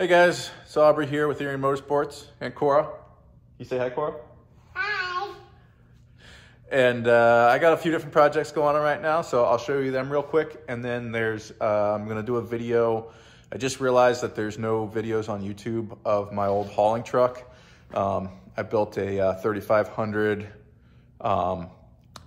Hey guys, it's Aubrey here with Irion Motorsports and Cora. You say hi, Cora? Hi. And uh, I got a few different projects going on right now, so I'll show you them real quick. And then there's, uh, I'm gonna do a video. I just realized that there's no videos on YouTube of my old hauling truck. Um, I built a uh, 3500 um,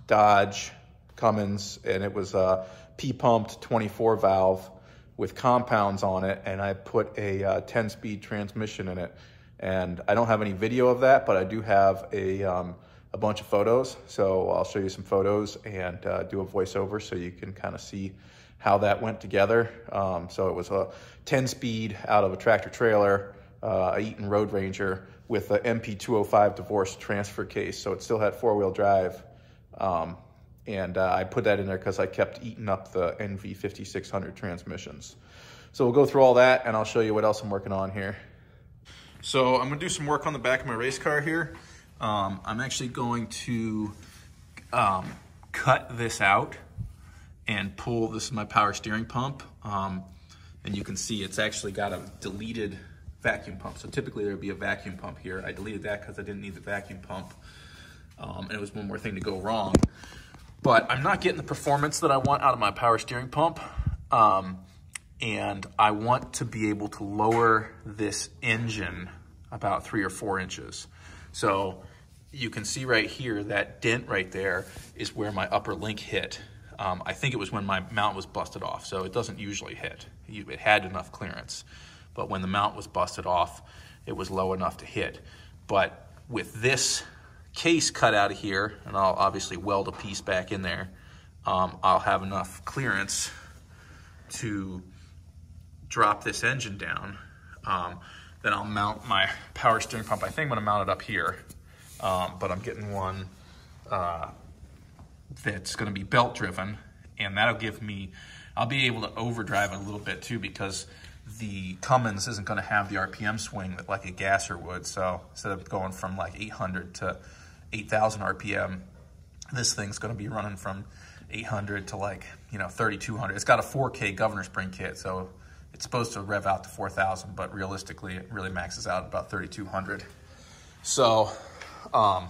Dodge Cummins, and it was a P-pumped 24 valve with compounds on it, and I put a 10-speed uh, transmission in it. And I don't have any video of that, but I do have a, um, a bunch of photos. So I'll show you some photos and uh, do a voiceover so you can kind of see how that went together. Um, so it was a 10 speed out of a tractor trailer, uh, a Eaton RoadRanger with a NP205 divorce transfer case. So it still had four wheel drive. Um, and uh, I put that in there because I kept eating up the NV5600 transmissions. So we'll go through all that and I'll show you what else I'm working on here. So I'm gonna do some work on the back of my race car here. Um, I'm actually going to um, cut this out and pull, this is my power steering pump. Um, and you can see it's actually got a deleted vacuum pump. So typically there'd be a vacuum pump here. I deleted that because I didn't need the vacuum pump. Um, and it was one more thing to go wrong. But I'm not getting the performance that I want out of my power steering pump. Um, and I want to be able to lower this engine about three or four inches. So you can see right here, that dent right there is where my upper link hit. Um, I think it was when my mount was busted off, so it doesn't usually hit. It had enough clearance. But when the mount was busted off, it was low enough to hit. But with this case cut out of here, and I'll obviously weld a piece back in there, um, I'll have enough clearance to drop this engine down. Um, then I'll mount my power steering pump. I think I'm gonna mount it up here, um, but I'm getting one uh, that's gonna be belt driven, and that'll give me, I'll be able to overdrive it a little bit too because the Cummins isn't gonna have the RPM swing like a gasser would. So instead of going from like 800 to 8,000 RPM. This thing's gonna be running from 800 to like, you know, 3,200. It's got a 4K governor spring kit, so it's supposed to rev out to 4,000, but realistically, it really maxes out about 3,200. So, um,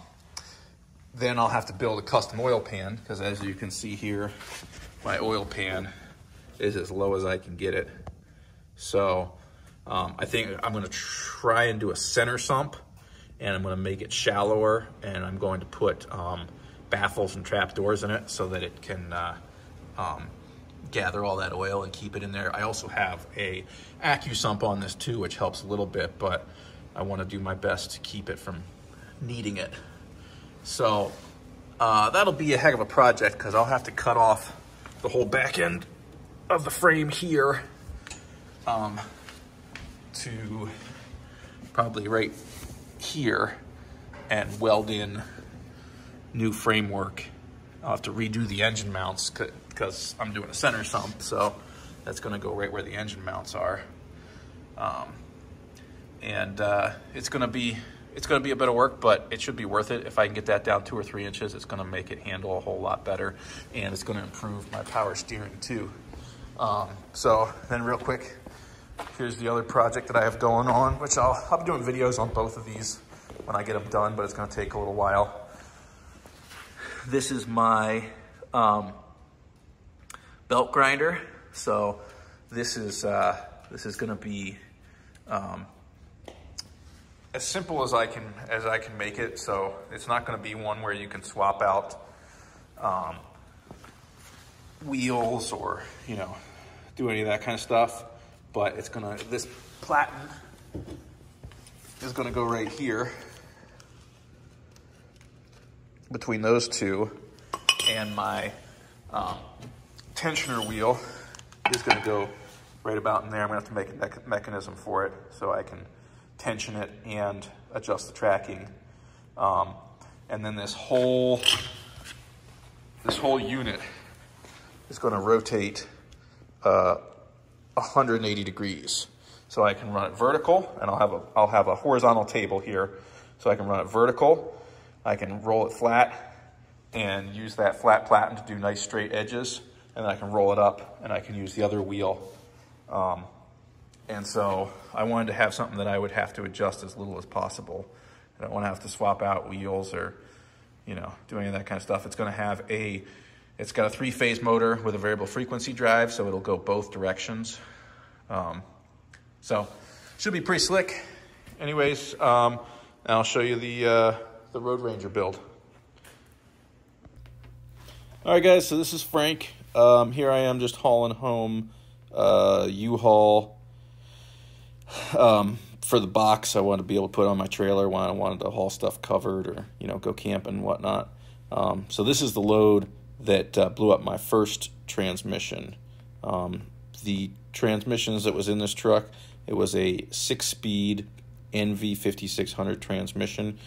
then I'll have to build a custom oil pan, because as you can see here, my oil pan is as low as I can get it. So, um, I think I'm gonna try and do a center sump and I'm gonna make it shallower and I'm going to put um, baffles and trap doors in it so that it can uh, um, gather all that oil and keep it in there. I also have a AccuSump on this too, which helps a little bit, but I wanna do my best to keep it from needing it. So uh, that'll be a heck of a project because I'll have to cut off the whole back end of the frame here um, to probably right here and weld in new framework. I'll have to redo the engine mounts because I'm doing a center sump, so that's gonna go right where the engine mounts are. Um, and uh, it's gonna be it's gonna be a bit of work, but it should be worth it. If I can get that down two or three inches, it's gonna make it handle a whole lot better, and it's gonna improve my power steering too. Um, so then real quick, Here's the other project that I have going on, which I'll, I'll be doing videos on both of these when I get them done, but it's gonna take a little while. This is my um, belt grinder. So this is, uh, this is gonna be um, as simple as I can as I can make it. So it's not going to be one where you can swap out um, wheels or you know do any of that kind of stuff but it's gonna, this platen is gonna go right here between those two and my um, tensioner wheel is gonna go right about in there. I'm gonna have to make a me mechanism for it so I can tension it and adjust the tracking. Um, and then this whole, this whole unit is gonna rotate uh, 180 degrees. So I can run it vertical and I'll have a, I'll have a horizontal table here. So I can run it vertical, I can roll it flat and use that flat platen to do nice straight edges. And then I can roll it up and I can use the other wheel um, And so I wanted to have something that I would have to adjust as little as possible. I don't want to have to swap out wheels or, you know, do any of that kind of stuff. It's going to have a, it's got a three phase motor with a variable frequency drive, so it'll go both directions. Um, so should be pretty slick. Anyways, um, I'll show you the, uh, the RoadRanger build. All right, guys, so this is Frank. Um, here I am just hauling home uh, U-Haul um, for the box I wanted to be able to put on my trailer when I wanted to haul stuff covered or, you know, go camping and whatnot. Um, so this is the load that uh, blew up my first transmission. Um, the transmissions that was in this truck, it was a six-speed NV5600 transmission.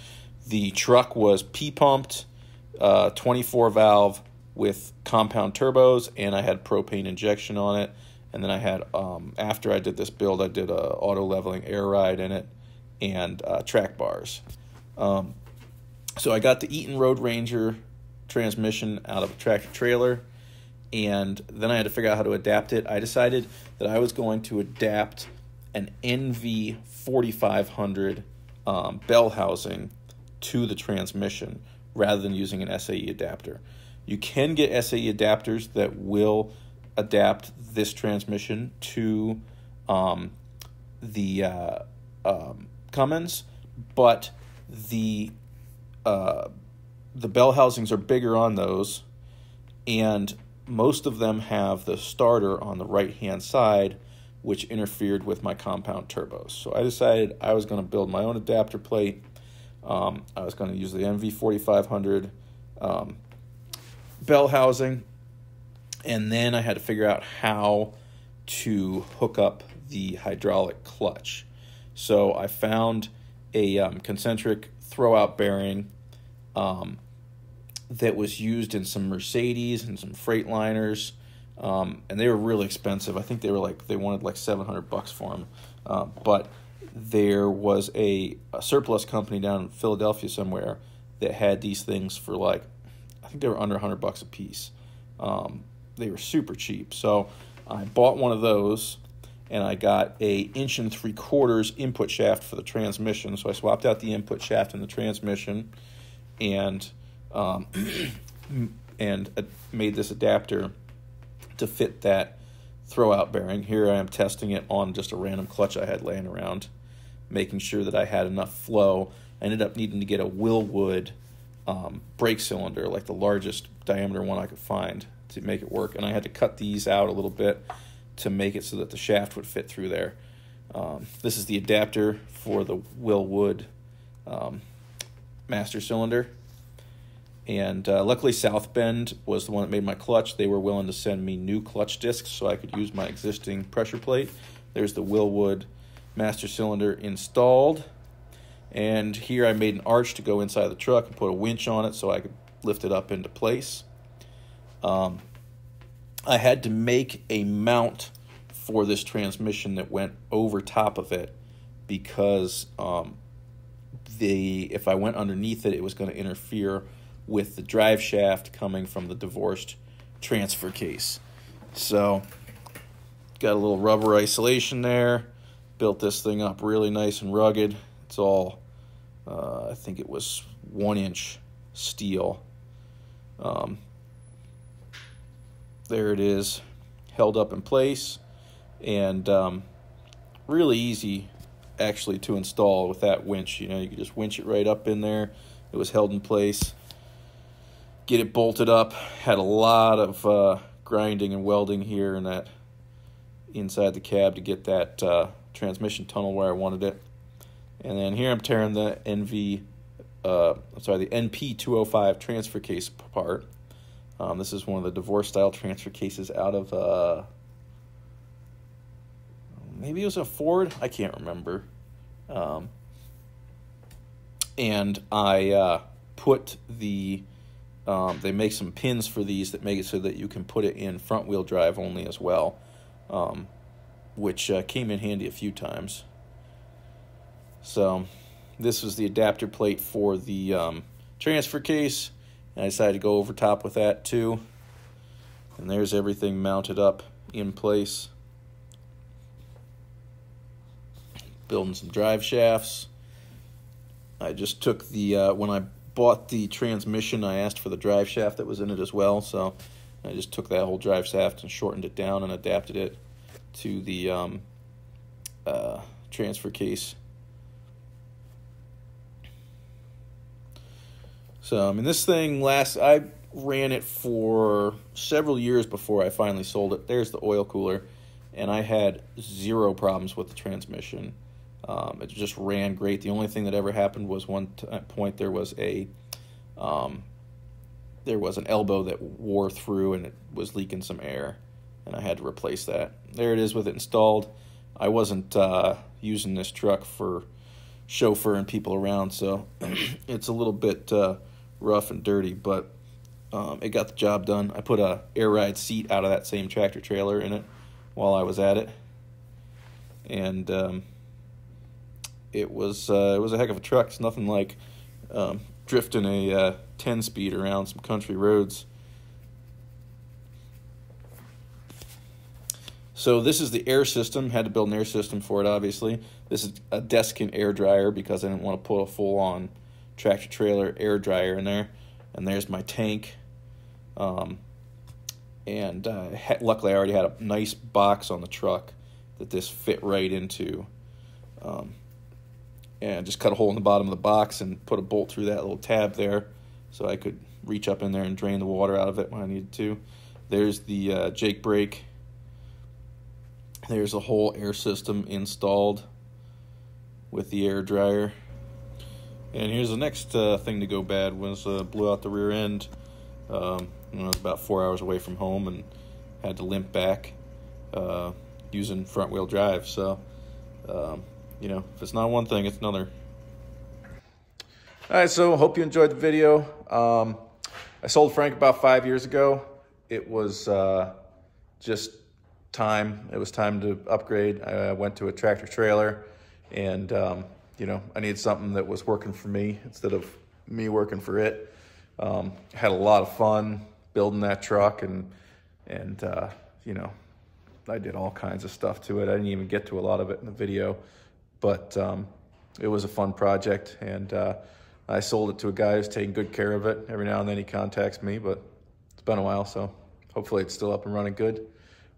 The truck was P-pumped, uh, 24 valve with compound turbos, and I had propane injection on it. And then I had, um, after I did this build, I did a auto leveling air ride in it and uh, track bars. Um, so I got the Eaton RoadRanger transmission out of a tractor trailer, and then I had to figure out how to adapt it. I decided that I was going to adapt an NV 4500 um, bell housing to the transmission rather than using an SAE adapter. You can get SAE adapters that will adapt this transmission to um, the uh, um, Cummins, but the uh, the bell housings are bigger on those, and most of them have the starter on the right hand side, which interfered with my compound turbos. So I decided I was going to build my own adapter plate. Um, I was going to use the NV4500 um, bell housing and then I had to figure out how to hook up the hydraulic clutch. So I found a um, concentric throwout bearing um, that was used in some Mercedes and some Freightliners, um, and they were really expensive. I think they were like they wanted like seven hundred bucks for them, uh, but there was a, a surplus company down in Philadelphia somewhere that had these things for like I think they were under hundred bucks a piece. Um, they were super cheap. So I bought one of those and I got a inch and three quarters input shaft for the transmission. So I swapped out the input shaft in the transmission and um, and made this adapter to fit that throwout bearing. Here I am testing it on just a random clutch I had laying around, making sure that I had enough flow. I ended up needing to get a Wilwood um, brake cylinder, like the largest diameter one I could find to make it work. And I had to cut these out a little bit to make it so that the shaft would fit through there. Um, this is the adapter for the Wilwood um, master cylinder. And uh, luckily, South Bend was the one that made my clutch. They were willing to send me new clutch discs so I could use my existing pressure plate. There's the Wilwood master cylinder installed. And here I made an arch to go inside the truck and put a winch on it so I could lift it up into place. Um, I had to make a mount for this transmission that went over top of it because um, the if I went underneath it, it was going to interfere with the drive shaft coming from the divorced transfer case. So, got a little rubber isolation there. Built this thing up really nice and rugged. It's all, uh, I think it was one inch steel. Um, there it is, held up in place, and um, really easy actually to install with that winch. You know, you could just winch it right up in there. It was held in place. Get it bolted up. Had a lot of uh, grinding and welding here and that inside the cab to get that uh, transmission tunnel where I wanted it. And then here I'm tearing the NV, uh, I'm sorry, the NP205 transfer case apart. Um, this is one of the divorce style transfer cases out of uh, maybe it was a Ford. I can't remember. Um, and I uh, put the um, they make some pins for these that make it so that you can put it in front wheel drive only as well, um, which uh, came in handy a few times. So this was the adapter plate for the um, transfer case. And I decided to go over top with that too. And there's everything mounted up in place. building some drive shafts. I just took the, uh, when I bought the transmission, I asked for the drive shaft that was in it as well. So I just took that whole drive shaft and shortened it down and adapted it to the um, uh, transfer case. So, I mean, this thing last, I ran it for several years before I finally sold it. There's the oil cooler, and I had zero problems with the transmission. Um, it just ran great. The only thing that ever happened was one uh, point there was a um, there was an elbow that wore through and it was leaking some air, and I had to replace that. There it is with it installed. I wasn't uh, using this truck for chauffeur and people around, so it's a little bit uh, rough and dirty, but um, it got the job done. I put a air ride seat out of that same tractor trailer in it while I was at it, and um, it was uh, it was a heck of a truck. It's nothing like um, drifting a uh, 10 speed around some country roads. So this is the air system. Had to build an air system for it, obviously. This is a Desiccant air dryer because I didn't want to put a full-on tractor trailer air dryer in there. And there's my tank. Um, and uh, luckily I already had a nice box on the truck that this fit right into. Um, and just cut a hole in the bottom of the box and put a bolt through that little tab there so I could reach up in there and drain the water out of it when I needed to. There's the uh, Jake brake. There's a whole air system installed with the air dryer. And here's the next uh, thing to go bad was uh, blew out the rear end. Um, I was about four hours away from home and had to limp back uh, using front wheel drive. So um, you know, if it's not one thing, it's another. All right, so hope you enjoyed the video. Um, I sold Frank about five years ago. It was uh, just time. It was time to upgrade. I went to a tractor trailer and, um, you know, I needed something that was working for me instead of me working for it. Um, had a lot of fun building that truck and, and uh, you know, I did all kinds of stuff to it. I didn't even get to a lot of it in the video but um, it was a fun project and uh, I sold it to a guy who's taking good care of it. Every now and then he contacts me, but it's been a while, so hopefully it's still up and running good.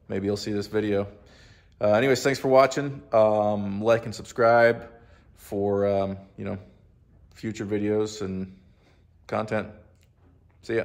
Maybe you'll see this video. Uh, anyways, thanks for watching. Um, like and subscribe for, um, you know, future videos and content. See ya.